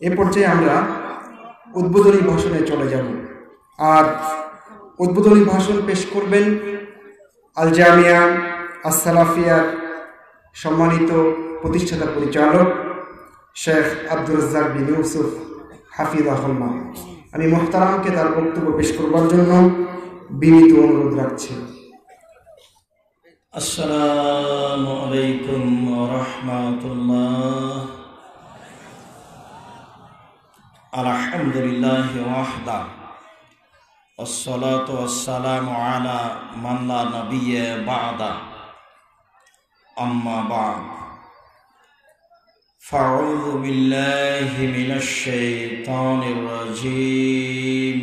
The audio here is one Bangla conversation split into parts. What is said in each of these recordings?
এ পর্যায়ে আমরা উদ্বোধনী ভাষণে চলে যাব। আর উদ্বোধনী ভাষণ পেশ করবেন আল জামিয়া আসসালাফিয়ার সম্মানিত প্রতিষ্ঠাতা পরিচালক শেখ আব্দুর রাজ্জাক বিন ইউসুফ হাফিজ আহমান আমি মোহতারামকে তার বক্তব্য পেশ করবার জন্য বিনীত অনুরোধ রাখছি। আসসালামু আলাইকুম রহমাতুল্লাহ। الحمد لله وحده والصلاة والسلام على من لا نبي بعده أما بعد. فأعوذ بالله من الشيطان الرجيم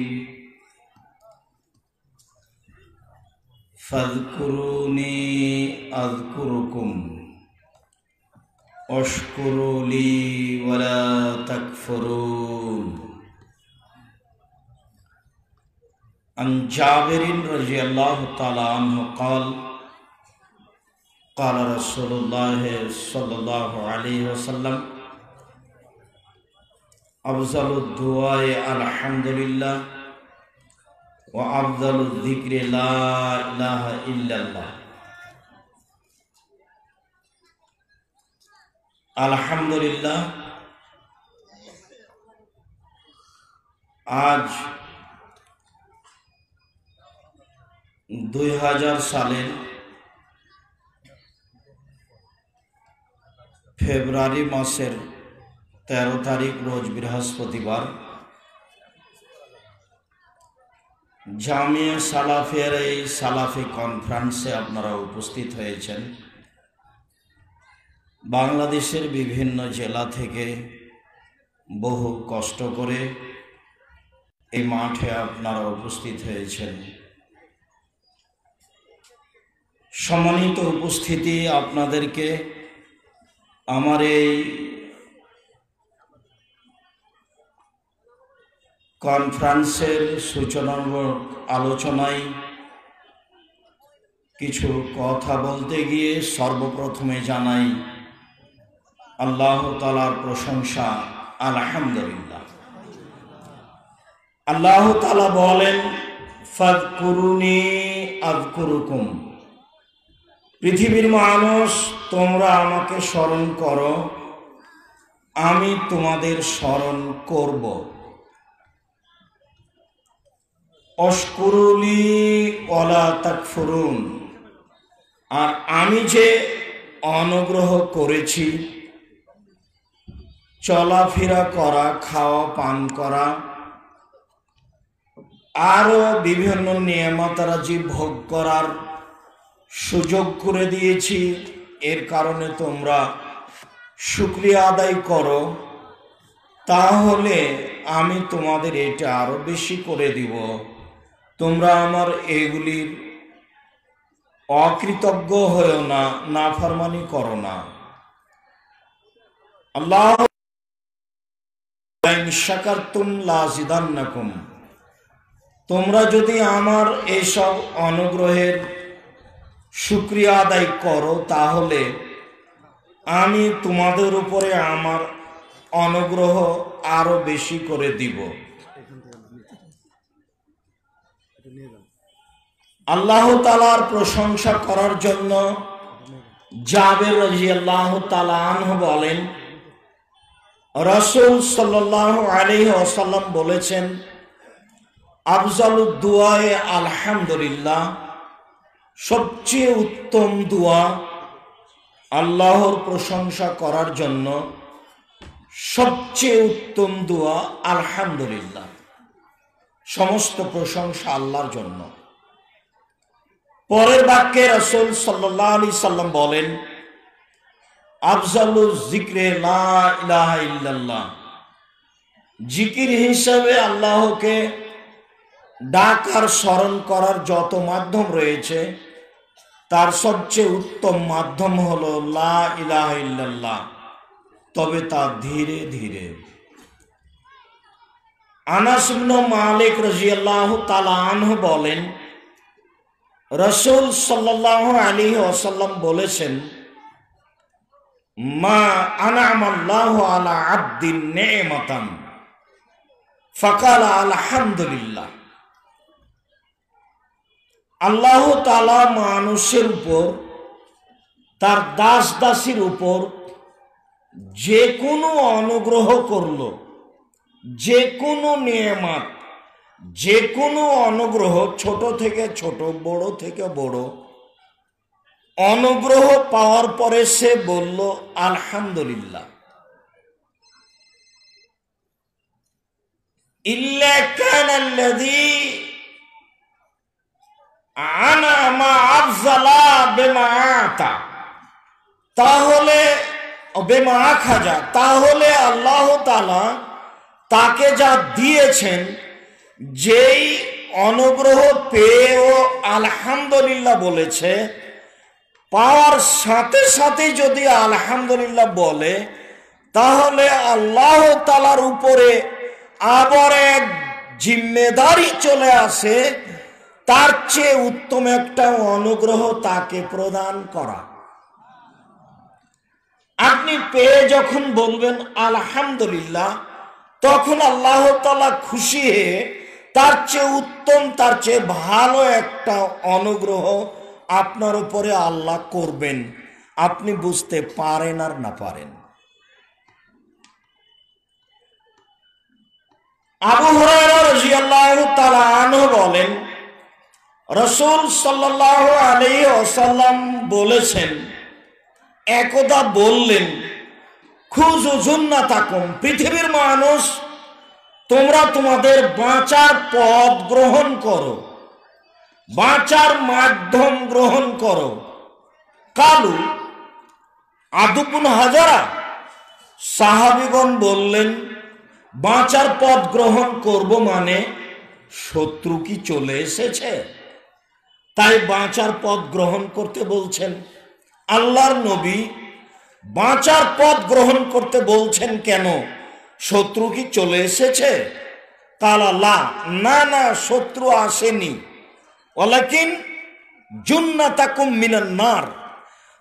فاذكروني أذكركم اشکرو لی ولا تکفرون۔ عن جابر رضی اللہ تعالی عنہ قال قال رسول اللہ صلی اللہ علیہ وسلم، افضل الدعاء الحمد للہ وافضل الذکر لا الہ الا اللہ۔ আলহামদুলিল্লাহ, আজ দুই হাজার সালের ফেব্রুয়ারি মাসের তেরো তারিখ রোজ বৃহস্পতিবার, জামিয়া সালাফের এই সালাফি কনফারেন্সে আপনারা উপস্থিত হয়েছেন। বাংলাদেশের বিভিন্ন জেলা থেকে বহু কষ্ট করে এই মাঠে আপনারা উপস্থিত হয়েছেন। সম্মানিত উপস্থিতি আপনাদেরকে আমার এই কনফারেন্সের সূচনামূলক আলোচনায় কিছু কথা বলতে গিয়ে সর্বপ্রথমে জানাই আল্লাহ তালার প্রশংসা, আলহামদুলিল্লাহ। আল্লাহ তালা বলেন পৃথিবীর মানুষ, তোমরা আমাকে স্মরণ করো, আমি তোমাদের স্মরণ করব। অস্করুলি অলা তাকফুরুন। আর আমি যে অনুগ্রহ করেছি চলাফেরা করা, খাওয়া, পান করা আরও বিভিন্ন নিয়মতারাজি ভোগ করার সুযোগ করে দিয়েছি, এর কারণে তোমরা শুক্রিয়া আদায় করো, তাহলে আমি তোমাদের এটা আরও বেশি করে দিব। তোমরা আমার এগুলির অকৃতজ্ঞ হয়েও না, নাফরমানি করো না। আল্লাহ তোমরা যদি আমার এসব অনুগ্রহের শুক্রিয়া আদায় করো, তাহলে আমি তোমাদের উপরে আমার অনুগ্রহ আরও বেশি করে দিব। আল্লাহ তালার প্রশংসা করার জন্য জাবের রাজি আল্লাহ তালাহ বলেন রসুল সাল্লাহ আলী আসাল্লাম বলেছেন, আফজাল দুয়ায়ে আলহামদুলিল্লাহ। সবচেয়ে উত্তম দুয়া আল্লাহর প্রশংসা করার জন্য সবচেয়ে উত্তম দোয়া আলহামদুলিল্লাহ। সমস্ত প্রশংসা আল্লাহর জন্য। পরের বাক্যে রসুল সাল্লাহ আলি সাল্লাম বলেন আফজালু জিক্রে ইল্লাল্লাহ। জিকির হিসাবে আল্লাহকে ডাকার, স্মরণ করার যত মাধ্যম রয়েছে, তার সবচেয়ে উত্তম মাধ্যম হলো লা ইলাহ ইল্লাল্লাহ। তবে তা ধীরে ধীরে। আনাস ইবনে মালিক রাদিয়াল্লাহু তাআলা আনহু বলেন, রসুল সাল্লাল্লাহু আলাইহি ওয়াসাল্লাম বলেছেন মা আনামাল্লাহ আলা আব্দিন নেমাতান। ফকাল আলহামদুলিল্লাহ। আল্লাহ তালা মানুষের উপর, তার দাস দাসীর উপর যে কোনো অনুগ্রহ করল যে কোনো নিয়ামাত যে কোনো অনুগ্রহ ছোট থেকে ছোট, বড় থেকে বড় অনুগ্রহ পাওয়ার পরে সে বলল, আলহামদুলিল্লাহ। তাহলে বেমা খাজা তাহলে আল্লাহ তালা তাকে যা দিয়েছেন, যেই অনুগ্রহ পেয়ে ও আলহামদুলিল্লাহ বলেছে পাওয়ার সাথে সাথে যদি আলহামদুলিল্লাহ বলে, তাহলে আল্লাহ তালার উপরে আবার এক জিম্মেদারি চলে আসে, তার চেয়ে উত্তম একটা অনুগ্রহ তাকে প্রদান করা। আপনি পেয়ে যখন বলবেন আলহামদুলিল্লাহ, তখন আল্লাহ তালা খুশি হয়ে তার চেয়ে উত্তম, তার চেয়ে ভালো একটা অনুগ্রহ আপনার উপরে আল্লাহ করবেন। আপনি বুঝতে পারেন আর না পারেন। আবু হরাহ বলেন, রসুল সাল্লাহ আলী বলেছেন, একদা বললেন, খুঁজ না তাকুম পৃথিবীর মানুষ, তোমরা তোমাদের বাঁচার পথ গ্রহণ করো। বাঁচার মাধ্যম গ্রহণ করো। কালু আদুপুন হাজারা সাহাবিগণ বললেন, বাঁচার পথ গ্রহণ করব মানে শত্রু কি চলে এসেছে? তাই বাঁচার পথ গ্রহণ করতে বলছেন আল্লাহর নবী। বাঁচার পথ গ্রহণ করতে বলছেন কেন? শত্রু কি চলে এসেছে? কালা না না, শত্রু আসেনি। ওলাকিন জুন্না তাকুম নার।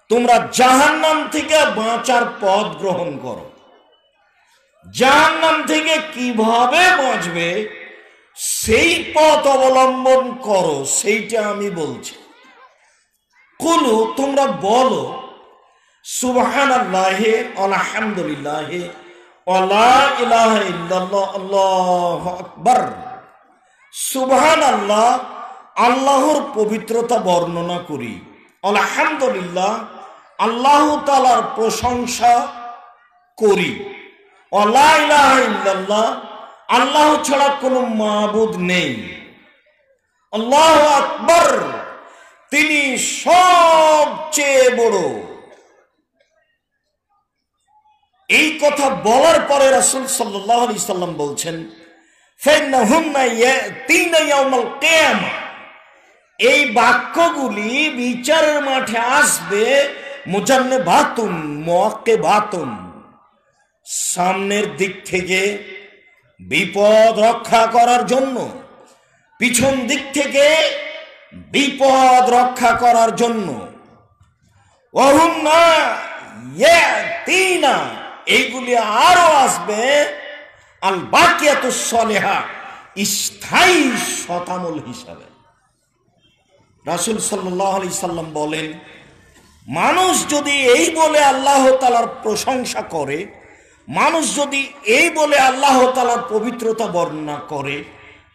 তোমরা জাহান্নাম থেকে বাঁচার পথ গ্রহণ করো। জাহান্নাম থেকে কীভাবে বাঁচবে, সেই পথ অবলম্বন করো, সেইটা আমি বলছি। কুলু, তোমরা বলো সুবহান আল্লাহে আলহামদুলিল্লাহে আকবর সুবহান আল্লাহ আল্লাহর পবিত্রতা বর্ণনা করি। আলহামদুলিল্লাহ, আল্লাহ তালার প্রশংসা করি। ইল্লাল্লাহ, আল্লাহ ছাড়া কোনো মাবুদ নেই। আল্লাহ আকবর, তিনি সবচেয়ে বড়। এই কথা বলার পরে রাসুল সাল্লাহ সাল্লাম বলছেন এই বাক্যগুলি বিচারের মাঠে আসবে মুজান্নে বাতুন মকে বাতুন সামনের দিক থেকে বিপদ রক্ষা করার জন্য, পিছন দিক থেকে বিপদ রক্ষা করার জন্য। এইগুলি আরও আসবে। আল বাকিয়াত সলেহা স্থায়ী শতামল হিসাবে। রাসুল সাল্লাহ আলি সাল্লাম বলেন, মানুষ যদি এই বলে আল্লাহ তালার প্রশংসা করে, মানুষ যদি এই বলে আল্লাহ তালার পবিত্রতা বর্ণনা করে,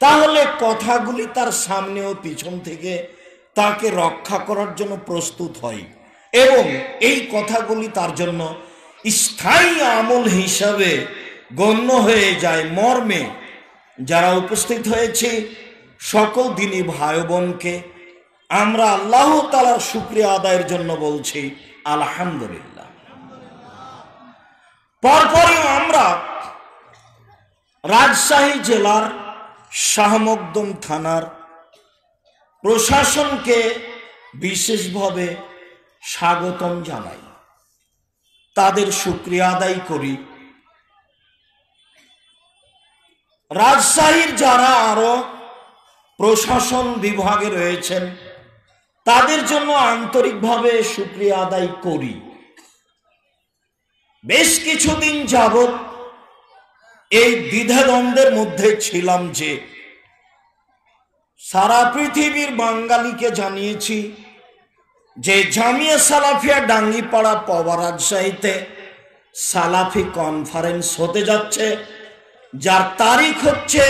তাহলে কথাগুলি তার সামনে ও পিছন থেকে তাকে রক্ষা করার জন্য প্রস্তুত হয় এবং এই কথাগুলি তার জন্য স্থায়ী আমল হিসাবে গণ্য হয়ে যায় মর্মে। যারা উপস্থিত হয়েছে, সকল দিনই ভাই বোনকে আমরা আল্লাহ তালার শুক্রিয়া আদায়ের জন্য বলছি, আলহামদুলিল্লাহ। পরপরই আমরা রাজশাহী জেলার শাহমকদম থানার প্রশাসনকে বিশেষভাবে স্বাগতম জানাই। তাদের শুক্রিয়া আদায় করি। রাজশাহীর যারা আরও প্রশাসন বিভাগে রয়েছেন তাদের জন্য আন্তরিকভাবে শুক্রিয়া আদায় করি। বেশ কিছুদিন যাবৎ এই দ্বিধাদ্বন্দ্বের মধ্যে ছিলাম যে সারা পৃথিবীর বাঙালিকে জানিয়েছি যে জামিয়া সালাফিয়া ডাঙ্গিপাড়া পবা রাজশাহীতে সালাফি কনফারেন্স হতে যাচ্ছে, যার তারিখ হচ্ছে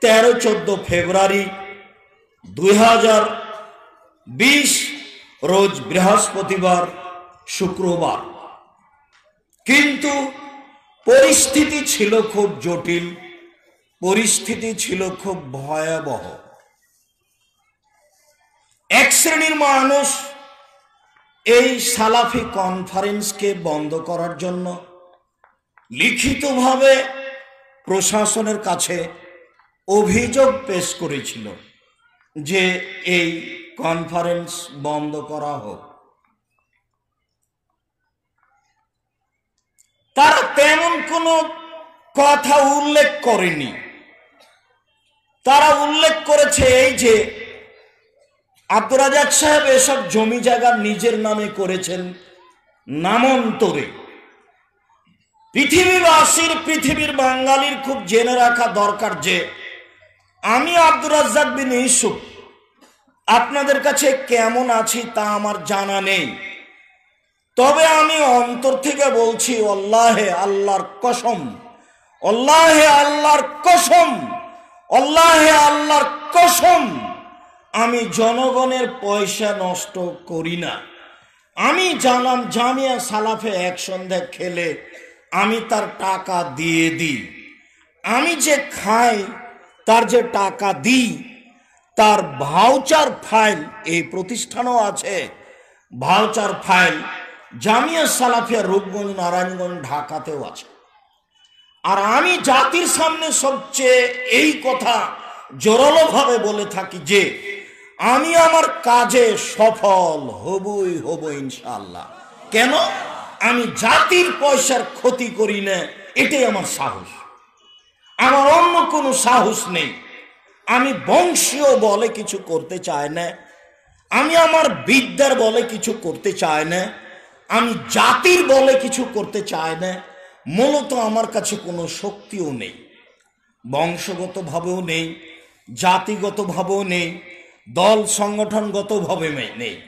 তেরো চোদ্দ ফেব্রুয়ারি দুই হাজার বিশ রোজ বৃহস্পতিবার, শুক্রবার। কিন্তু পরিস্থিতি ছিল খুব জটিল, পরিস্থিতি ছিল খুব ভয়াবহ। এক শ্রেণির মানুষ এই সালাফি কনফারেন্সকে বন্ধ করার জন্য লিখিতভাবে প্রশাসনের কাছে অভিযোগ পেশ করেছিল যে এই কনফারেন্স বন্ধ করা হোক। তারা তেমন কোনো কথা উল্লেখ করেনি। তারা উল্লেখ করেছে এই যে, আব্দুর রাজাক সাহেব এসব জমি জায়গা নিজের নামে করেছেন নামন্তরে। পৃথিবীবাসীর, পৃথিবীর বাঙালির খুব জেনে রাখা দরকার যে, আমি আব্দুর রাজ্জাক বিন ইসুফ আপনাদের কাছে কেমন আছি তা আমার জানা নেই। তবে আমি অন্তর থেকে বলছি অল্লাহে আল্লাহর কসম অল্লাহে আল্লাহর কসম অল্লাহে আল্লাহর কসম, আমি জনগণের পয়সা নষ্ট করি না। আমি জানাম জামিয়া সালাফে এক সন্ধ্যা খেলে আমি তার টাকা দিয়ে দিই। আমি যে খাই, তার যে টাকা দিই তার ভাউচার ফাইল এই প্রতিষ্ঠানও আছে। ভাউচার ফাইল জামিয়া সালাফিয়া রূপগঞ্জ, নারায়ণগঞ্জ, ঢাকাতেও আছে। আর আমি জাতির সামনে সবচেয়ে এই কথা জোরালোভাবে বলে থাকি যে, আমি আমার কাজে সফল হবই হব ইনশাল্লাহ কেন? আমি জাতির পয়সার ক্ষতি করি না, এটাই আমার সাহস। আমার অন্য কোনো সাহস নেই। আমি বংশীয় বলে কিছু করতে চাই না। আমি আমার বিদ্যার বলে কিছু করতে চাই না। আমি জাতির বলে কিছু করতে চাই না। মূলত আমার কাছে কোনো শক্তিও নেই। বংশগতভাবেও নেই, জাতিগতভাবেও নেই, দল সংগঠনগতভাবে নেই।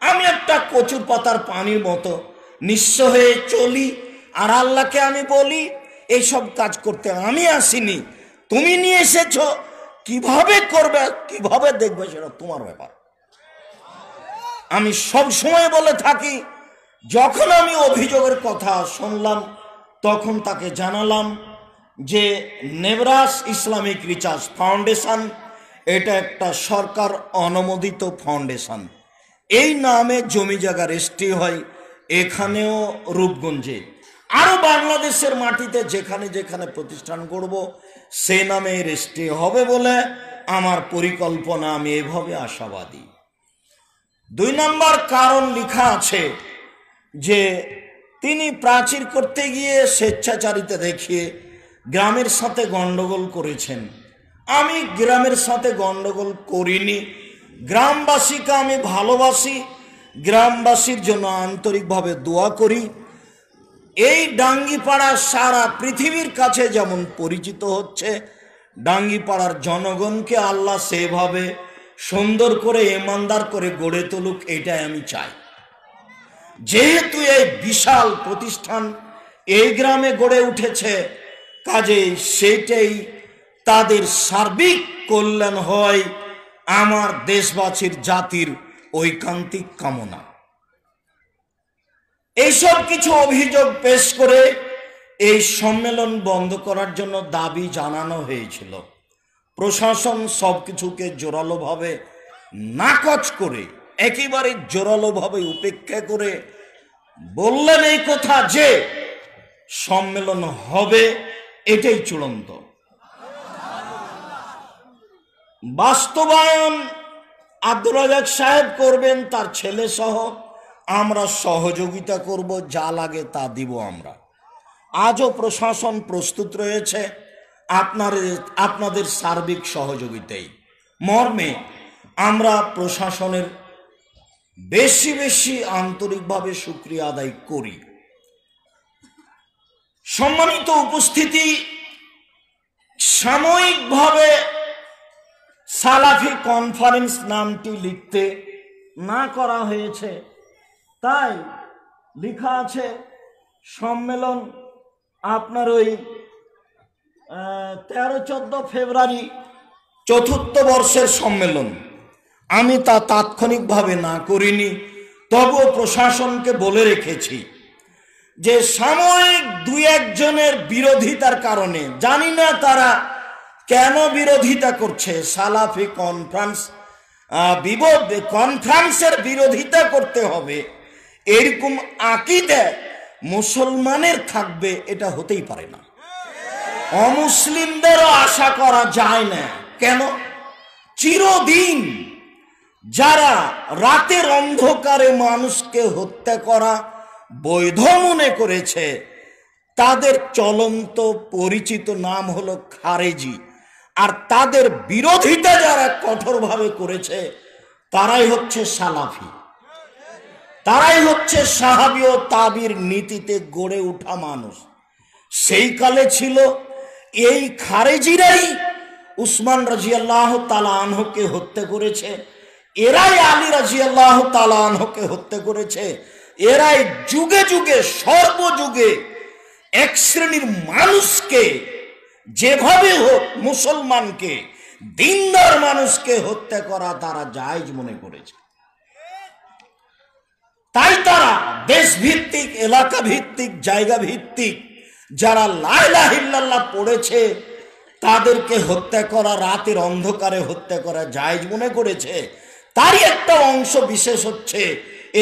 আমি একটা কচুর পাতার পানির মতো নিঃস্ব হয়ে চলি আর আল্লাহকে আমি বলি এইসব কাজ করতে আমি আসিনি। তুমি নিয়ে এসেছ কীভাবে করবে, কীভাবে দেখবে সেটা তোমার ব্যাপার। আমি সব সময় বলে থাকি, যখন আমি অভিযোগের কথা শুনলাম, তখন তাকে জানালাম যে নেবরাস ইসলামিক রিচার্জ ফাউন্ডেশন, এটা একটা সরকার অনুমোদিত ফাউন্ডেশন। এই নামে জমি জায়গা রেজিস্ট্রি হয়, এখানেও রূপগঞ্জে। আরও বাংলাদেশের মাটিতে যেখানে যেখানে প্রতিষ্ঠান করব, সে নামে রেস্টে হবে বলে আমার পরিকল্পনা, আমি এভাবে আশাবাদী। দুই নম্বর কারণ লেখা আছে যে, তিনি প্রাচীর করতে গিয়ে স্বেচ্ছাচারিতা দেখিয়ে গ্রামের সাথে গন্ডগোল করেছেন। আমি গ্রামের সাথে গন্ডগোল করিনি। গ্রামবাসীকে আমি ভালোবাসি। গ্রামবাসীর জন্য আন্তরিকভাবে দোয়া করি। এই ডাঙ্গিপাড়া সারা পৃথিবীর কাছে যেমন পরিচিত হচ্ছে, ডাঙ্গিপাড়ার জনগণকে আল্লাহ সেভাবে সুন্দর করে, ইমানদার করে গড়ে তুলুক, এটাই আমি চাই। যেহেতু এই বিশাল প্রতিষ্ঠান এই গ্রামে গড়ে উঠেছে কাজে সেটাই তাদের সার্বিক কল্যাণ হয় আমার দেশবাসীর জাতির ঐকান্তিক কামনা। এইসব কিছু অভিযোগ পেশ করে এই সম্মেলন বন্ধ করার জন্য দাবি জানানো হয়েছিল। প্রশাসন সব সবকিছুকে জোরালোভাবে নাকচ করে, একেবারে জোরালোভাবে উপেক্ষা করে বললেন এই কথা যে সম্মেলন হবে এটাই চূড়ান্ত। বাস্তবায়ন আব্দুল রাজাক সাহেব করবেন, তার ছেলে সহ আমরা সহযোগিতা করব, যা লাগে তা দিব আমরা। আজও প্রশাসন প্রস্তুত রয়েছে, আপনার, আপনাদের সার্বিক সহযোগিতায় মর্মে, আমরা প্রশাসনের বেশি বেশি আন্তরিকভাবে সুক্রিয়া আদায় করি। সম্মানিত উপস্থিতি, সাময়িকভাবে সালাফি কনফারেন্স নামটি লিখতে না করা হয়েছে। তাই লেখা আছে সম্মেলন আপনার ওই তেরো চোদ্দ ফেব্রুয়ারি চতুর্থ বর্ষের সম্মেলন। আমি তা তাৎক্ষণিকভাবে না করিনি, তবুও প্রশাসনকে বলে রেখেছি যে সাময়িক দুই একজনের বিরোধিতার কারণে, জানি না তারা কেন বিরোধিতা করছে সালাফি কনফারেন্স বিবোধ কনফারেন্সের বিরোধিতা করতে হবে। এরকম আকিদে মুসলমানের থাকবে, এটা হতেই পারে না। অমুসলিমদেরও আশা করা যায় না। কেন? চিরদিন যারা রাতের অন্ধকারে মানুষকে হত্যা করা বৈধ মনে করেছে, তাদের চলন্ত পরিচিত নাম হলো খারেজি। আর তাদের বিরোধিতা যারা কঠোরভাবে করেছে, তারাই হচ্ছে সালাফি। তারাই হচ্ছে সাহাবি ও তাবির নীতিতে গড়ে ওঠা মানুষ। সেই কালে ছিল এই খারেজিরাই উসমান রাজিয়াল্লাহ তালা হত্যা করেছে, এরাই আলী রাজিয়াল্লাহ তালা হত্যা করেছে, এরাই যুগে যুগে, সর্বযুগে এক শ্রেণির মানুষকে যেভাবে হোক মুসলমানকে, দিনদার মানুষকে হত্যা করা তারা জায়জ মনে করেছে। তাই তারা দেশ ভিত্তিক এলাকা ভিত্তিক জায়গা ভিত্তিক যারা লাইলাহিল্লাহ পড়েছে, তাদেরকে হত্যা করা, রাতের অন্ধকারে হত্যা করা জায়জ মনে করেছে। তারই একটা অংশ বিশেষ হচ্ছে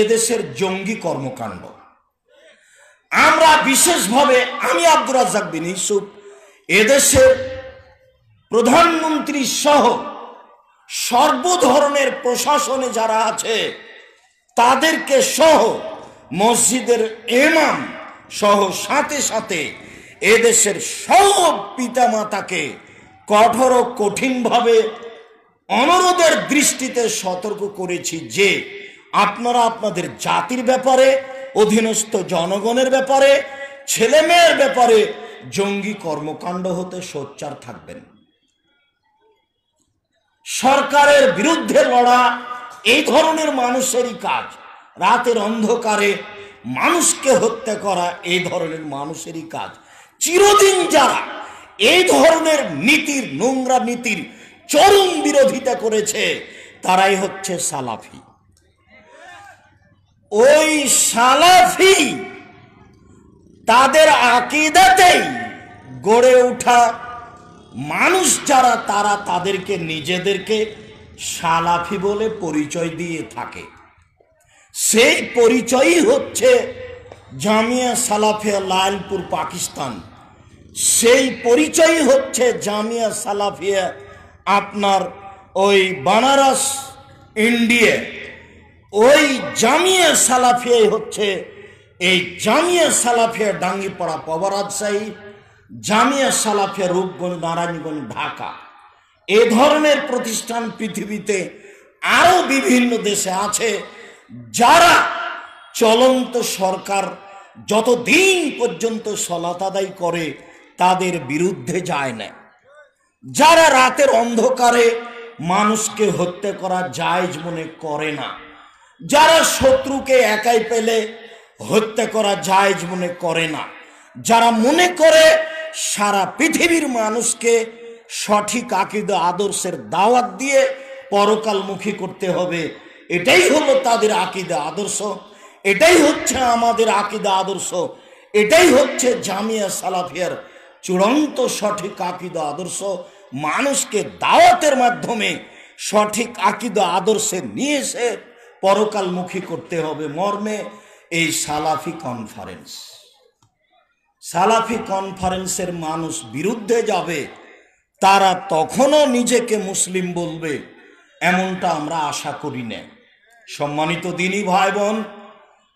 এদেশের জঙ্গি কর্মকাণ্ড। আমরা বিশেষভাবে, আমি আব্দুর রাজাক বিন ইসুফ এদেশের প্রধানমন্ত্রী সহ সর্বধরনের প্রশাসনে যারা আছে তাদেরকে সহ মসজিদের এমাম সহ সাথে সাথে এদেশের সব পিতামাতাকে কঠোর ও কঠিনভাবে অনুরোধের দৃষ্টিতে সতর্ক করেছি যে আপনারা আপনাদের জাতির ব্যাপারে, অধীনস্থ জনগণের ব্যাপারে ছেলে মেয়ের ব্যাপারে জঙ্গি কর্মকাণ্ড হতে সোচ্চার থাকবেন। সরকারের বিরুদ্ধে লড়া এই ধরনের মানুষেরই কাজ। রাতের অন্ধকারে মানুষকে হত্যা করা এই ধরনের মানুষেরই কাজ। চিরদিন যারা এই ধরনের নীতির, নোংরা নীতির চরম বিরোধিতা করেছে, তারাই হচ্ছে সালাফি। ওই সালাফি তাদের আকিদাতেই গড়ে ওঠা মানুষ যারা, তারা তাদেরকে নিজেদেরকে সালাফি বলে পরিচয় দিয়ে থাকে। সেই পরিচয়ই হচ্ছে জামিয়া সালাফিয়া লালপুর পাকিস্তান। সেই পরিচয়ই হচ্ছে জামিয়া সালাফিয়া আপনার ওই বানারস, ইন্ডিয়া। ওই জামিয়া সালাফিয়াই হচ্ছে এই জামিয়া সালাফিয়া ডাঙ্গিপাড়া পবরাজশাহী জামিয়া সালাফিয়া রূপগঞ্জ, নারায়ণগঞ্জ, ঢাকা। এ ধরনের প্রতিষ্ঠান পৃথিবীতে আরও বিভিন্ন দেশে আছে যারা চলন্ত সরকার যতদিন পর্যন্ত সলাত আদায় করে তাদের বিরুদ্ধে যায় না। যারা রাতের অন্ধকারে মানুষকে হত্যা করা জায়জ মনে করে না, যারা শত্রুকে একাই পেলে হত্যা করা জায়জ মনে করে না, যারা মনে করে সারা পৃথিবীর মানুষকে সঠিক আকিদ, আদর্শের দাওয়াত দিয়ে পরকালমুখী করতে হবে। এটাই হলো তাদের আকিদা, আদর্শ। এটাই হচ্ছে আমাদের আকিদা, আদর্শ। এটাই হচ্ছে জামিয়া সালাফিয়ার চূড়ান্ত সঠিক আকিদা, আদর্শ। মানুষকে দাওয়াতের মাধ্যমে সঠিক আকিদা, আদর্শে নিয়ে এসে পরকালমুখী করতে হবে মর্মে এই সালাফি কনফারেন্স সালাফি কনফারেন্সের মানুষ বিরুদ্ধে যাবে। তারা তখনও নিজেকে মুসলিম বলবে, এমনটা আমরা আশা করি না। সম্মানিত দিনী ভাই বোন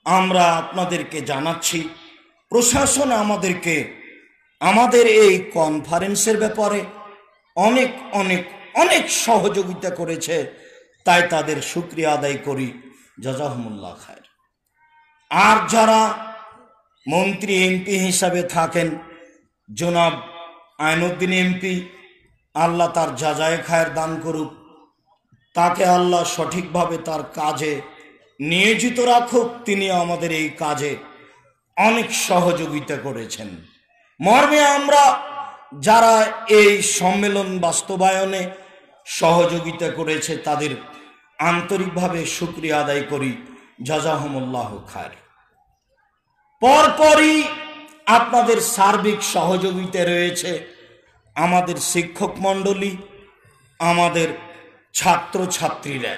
আমরা আপনাদেরকে জানাচ্ছি, প্রশাসন আমাদেরকে আমাদের এই কনফারেন্সের ব্যাপারে অনেক অনেক অনেক সহযোগিতা করেছে, তাই তাদের শুক্রিয়া আদায় করি। জাজাহমুল্লাহ খায়ের। আর যারা মন্ত্রী এমপি হিসাবে থাকেন, জনাব আইনুদ্দিন এমপি আল্লাহ তার যাজায় খায়ের দান করুক, তাকে আল্লাহ সঠিকভাবে তার কাজে নিয়োজিত রাখুক তিনি আমাদের এই কাজে অনেক সহযোগিতা করেছেন। মর্মে আমরা যারা এই সম্মেলন বাস্তবায়নে সহযোগিতা করেছে, তাদের আন্তরিকভাবে শুক্রিয়া আদায় করি। জাজাহমুল্লাহ খায় পরপরই আপনাদের সার্বিক সহযোগিতা রয়েছে। আমাদের শিক্ষক মণ্ডলী, আমাদের ছাত্রছাত্রীরা।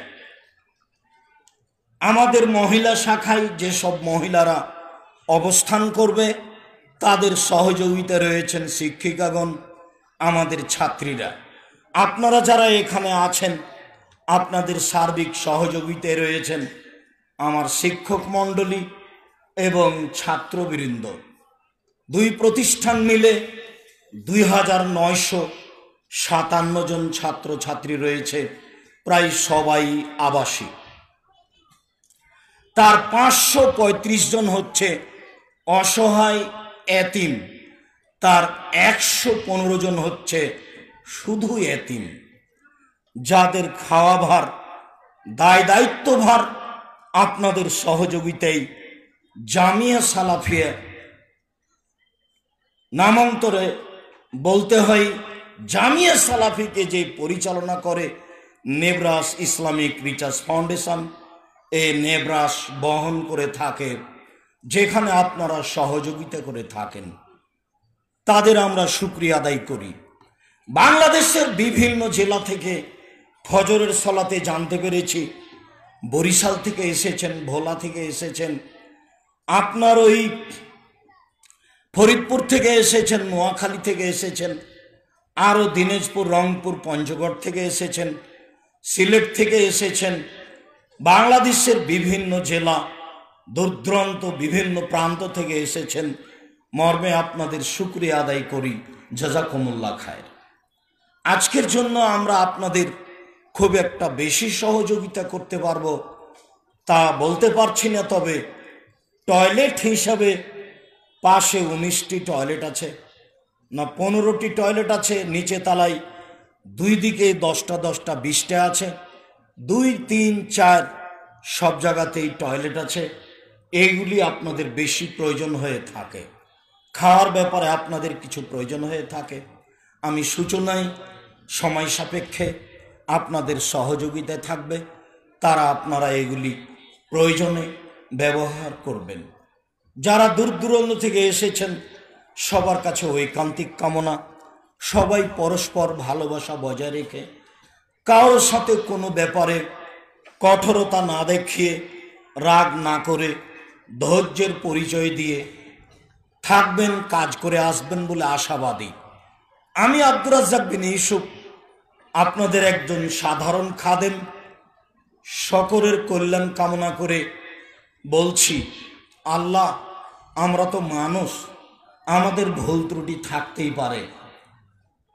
আমাদের মহিলা শাখায় যেসব মহিলারা অবস্থান করবে, তাদের সহযোগিতা রয়েছেন শিক্ষিকাগণ, আমাদের ছাত্রীরা। আপনারা যারা এখানে আছেন, আপনাদের সার্বিক সহযোগিতায় রয়েছেন আমার শিক্ষক মণ্ডলী এবং ছাত্রবৃন্দ। দুই প্রতিষ্ঠান মিলে দুই হাজার নয়শো সাতান্ন জন ছাত্রছাত্রী রয়েছে, প্রায় সবাই আবাসিক। তার পাঁচশো পঁয়ত্রিশ জন হচ্ছে অসহায়, এতিম। তার একশো পনেরো জন হচ্ছে শুধু এতিম। যাদের খাওয়া ভার দায় দায়িত্ব ভার আপনাদের সহযোগিতায় জামিয়া সালাফিয়া নামান্তরে বলতে হয়, জামিয়া সালাফিকে যে পরিচালনা করে নেব্রাস ইসলামিক রিচার্জ ফাউন্ডেশন, এ নেব্রাস বহন করে থাকে, যেখানে আপনারা সহযোগিতা করে থাকেন। তাদের আমরা সুক্রিয়া আদায় করি। বাংলাদেশের বিভিন্ন জেলা থেকে ফজরের সলাতে জানতে পেরেছি, বরিশাল থেকে এসেছেন, ভোলা থেকে এসেছেন। আপনার ওই ফরিদপুর থেকে এসেছেন, নোয়াখালী থেকে এসেছেন, আরও দিনাজপুর, রংপুর, পঞ্চগড় থেকে এসেছেন, সিলেট থেকে এসেছেন, বাংলাদেশের বিভিন্ন জেলা, দূরদূরান্ত বিভিন্ন প্রান্ত থেকে এসেছেন। মর্মে আপনাদের শুক্রিয়া আদায় করি। জাজাকুমুল্লা খায়ের। আজকের জন্য আমরা আপনাদের খুব একটা বেশি সহযোগিতা করতে পারব তা বলতে পারছি না, তবে টয়লেট হিসাবে পাশে উনিশটি টয়লেট আছে, না পনেরোটি টয়লেট আছে, নিচে তালায় দুই দিকে দশটা দশটা বিশটা আছে, দুই, তিন, চার সব জায়গাতেই টয়লেট আছে। এইগুলি আপনাদের বেশি প্রয়োজন হয়ে থাকে। খাওয়ার ব্যাপারে আপনাদের কিছু প্রয়োজন হয়ে থাকে। আমি সূচনায় সময় সাপেক্ষে আপনাদের সহযোগিতায় থাকবে। তারা আপনারা এগুলি প্রয়োজনে ব্যবহার করবেন। যারা দূর দূরান্ত থেকে এসেছেন, সবার কাছে ঐকান্তিক কামনা। সবাই পরস্পর ভালোবাসা বজায় রেখে কারোর সাথে কোনো ব্যাপারে কঠোরতা না দেখিয়ে, রাগ না করে ধৈর্যের পরিচয় দিয়ে থাকবেন, কাজ করে আসবেন বলে আশাবাদী। আমি আব্দুর রাজ্জাক বিন ইউসুফ, আপনাদের একজন সাধারণ খাদেম। সকলের কল্যাণ কামনা করে বলছি আল্লাহ আমরা তো মানুষ আমাদের ভুল ত্রুটি থাকতেই পারে।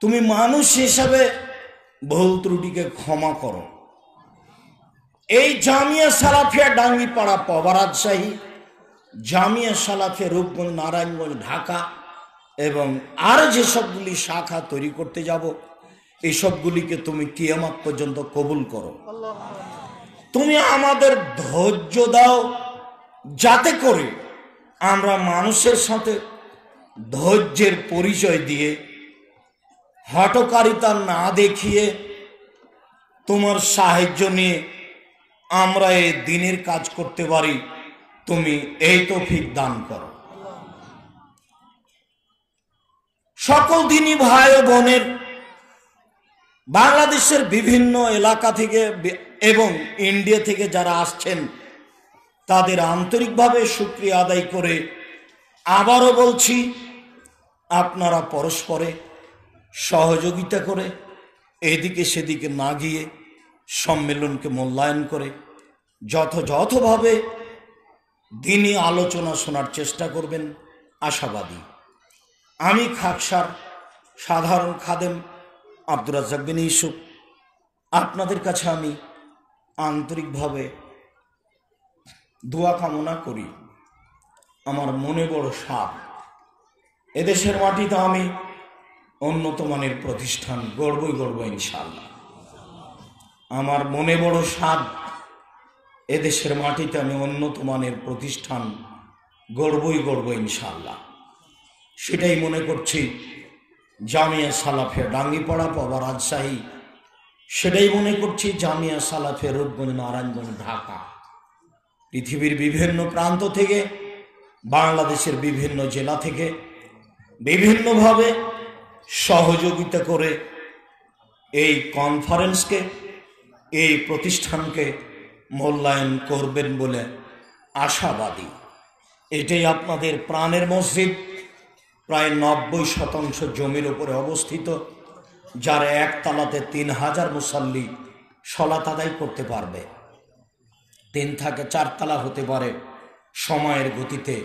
তুমি মানুষ হিসাবে ভুল ত্রুটিকে ক্ষমা করো। এই জামিয়া সালাফিয়া ডাঙ্গিপাড়া পবা রাজশাহী জামিয়া সালাফিয়া রূপগঞ্জ নারায়ণগঞ্জ ঢাকা এবং আর যেসবগুলি শাখা তৈরি করতে যাব এই সবগুলিকে তুমি কিয়ামাত পর্যন্ত কবুল করো। তুমি আমাদের ধৈর্য দাও যাতে করে আমরা মানুষের সাথে ধৈর্যের পরিচয় দিয়ে হটকারিতা না দেখিয়ে তোমার সাহায্য নিয়ে আমরা এই দিনের কাজ করতে পারি, তুমি এই তৌফিক দান করো। সকল দিনই ভাই ও বোনের বাংলাদেশের বিভিন্ন এলাকা থেকে এবং ইন্ডিয়া থেকে যারা আসছেন তাদের আন্তরিকভাবে সুক্রিয়া আদায় করে আবারও বলছি, আপনারা পরস্পরে সহযোগিতা করে এদিকে সেদিকে না গিয়ে সম্মেলনকে মূল্যায়ন করে যথাযথভাবে দিনই আলোচনা শোনার চেষ্টা করবেন আশাবাদী। আমি খাকসার সাধারণ খাদেম আব্দুর রাজ্জাক বিন ইউসুফ। আপনাদের কাছে আমি আন্তরিকভাবে দোয়া কামনা করি। আমার মনে বড় সাপ। এদেশের মাটিতে আমি উন্নত মানের প্রতিষ্ঠান গর্বই গড়ব ইনশাল্লাহ আমার মনে বড় স্বাদ এদেশের মাটিতে আমি উন্নত মানের প্রতিষ্ঠান গড়বই গড়ব ইনশাল্লাহ সেটাই মনে করছি, জামিয়া সালাফে ডাঙ্গিপাড়া পাবা রাজশাহী। সেটাই মনে করছি, জামিয়া সালাফে রূপগঞ্জ, নারায়ণগঞ্জ, ঢাকা। পৃথিবীর বিভিন্ন প্রান্ত থেকে, বাংলাদেশের বিভিন্ন জেলা থেকে বিভিন্নভাবে সহযোগিতা করে এই কনফারেন্সকে, এই প্রতিষ্ঠানকে মূল্যায়ন করবেন বলে আশাবাদী। এটাই আপনাদের প্রাণের মসজিদ, প্রায় নব্বই শতাংশ জমির উপরে অবস্থিত, যার একতলাতে তিন হাজার মুসল্লি সলাত আদায় করতে পারবে। তিন থেকে চারতলা হতে পারে। সময়ের গতিতে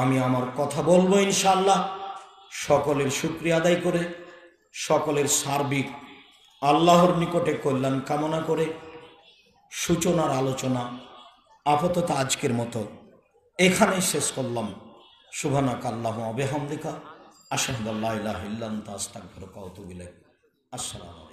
আমি আমার কথা বলব ইনশাল্লাহ সকলের শুক্রিয়া আদায় করে, সকলের সার্বিক আল্লাহর নিকটে কল্যাণ কামনা করে সূচনার আলোচনা আপাতত আজকের মতো এখানেই শেষ করলাম। সুবহানাক আল্লাহ আবেহামদিকা আশহাদু আল্লা ইলাহা ইল্লা আনতা আস্তাগফিরুকা ওয়া আতুবু ইলাইক। আসসালামু